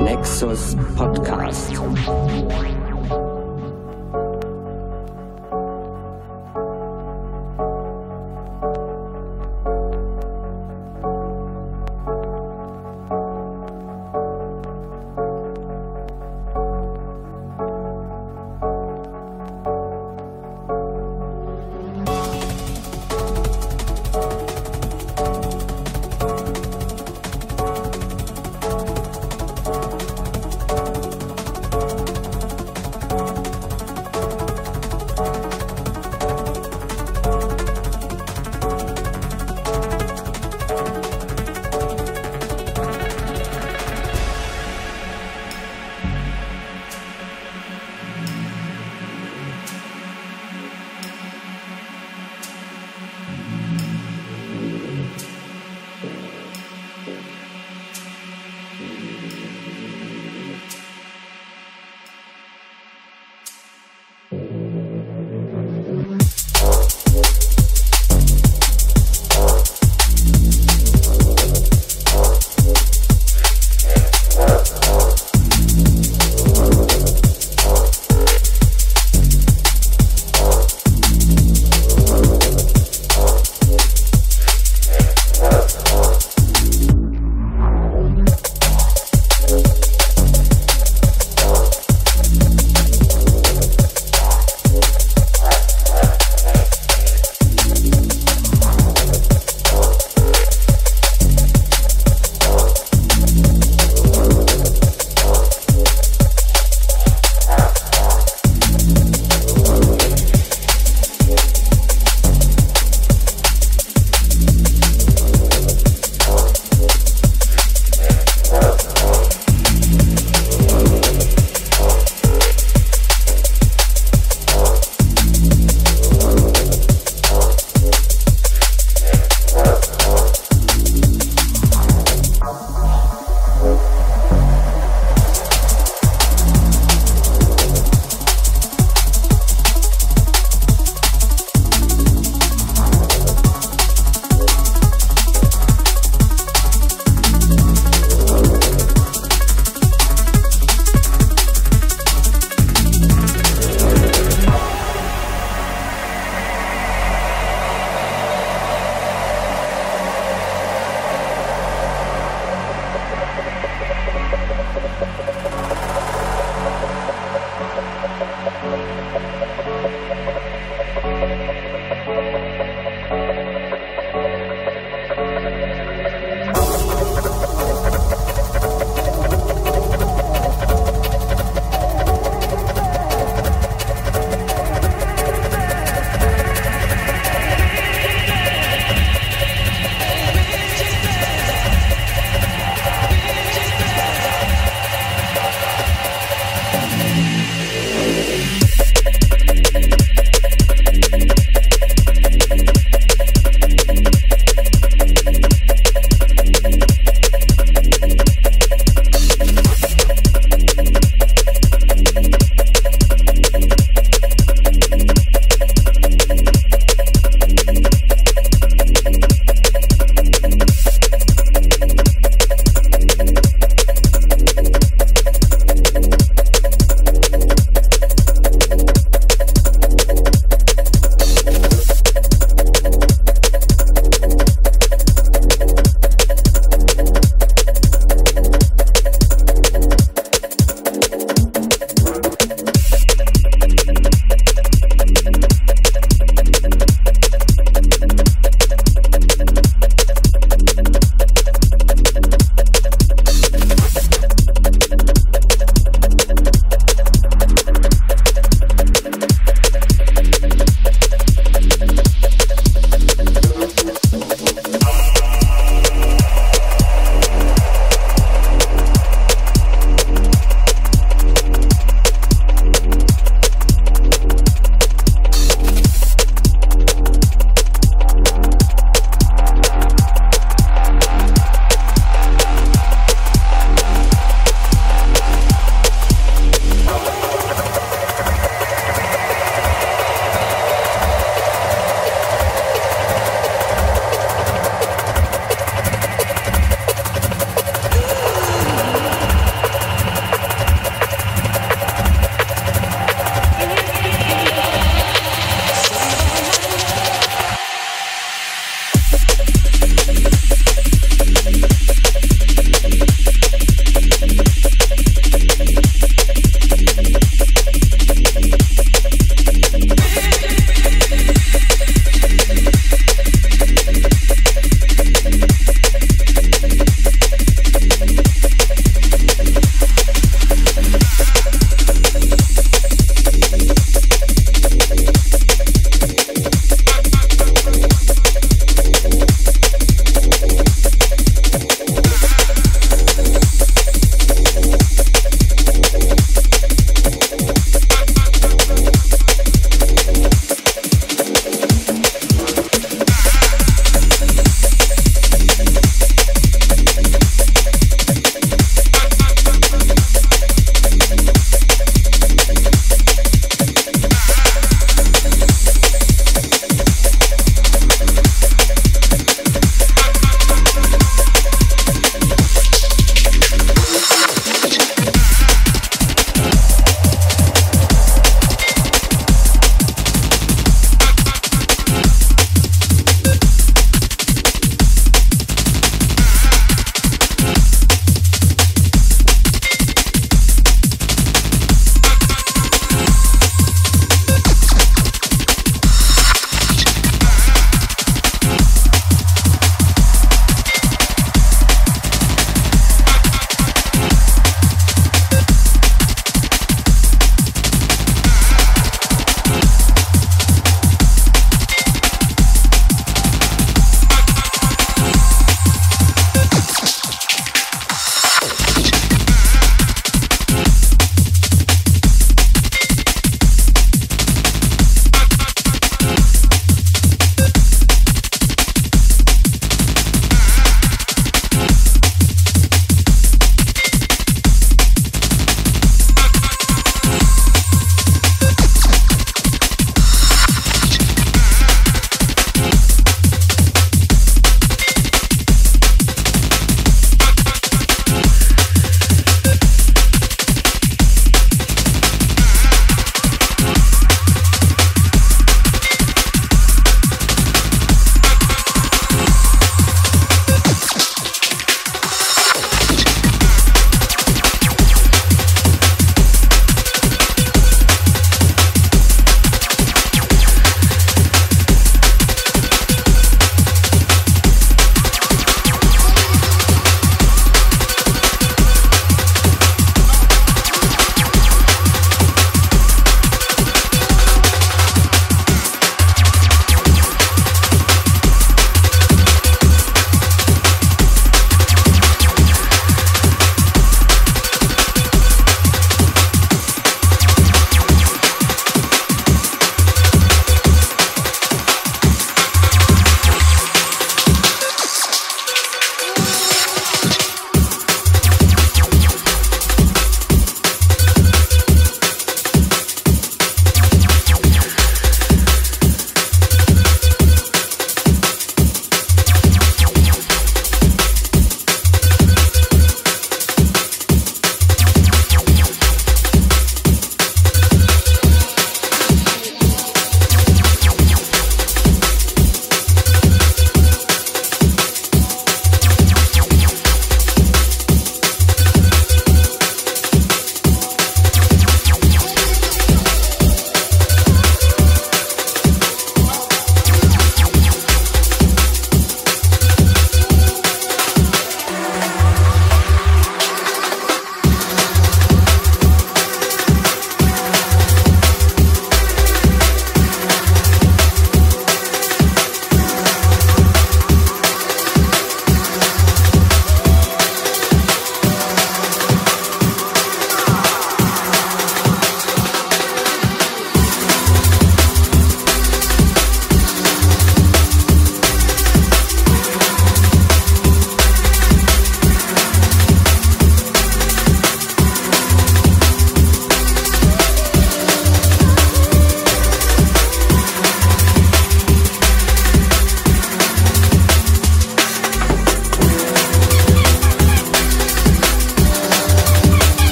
Nexus Podcast.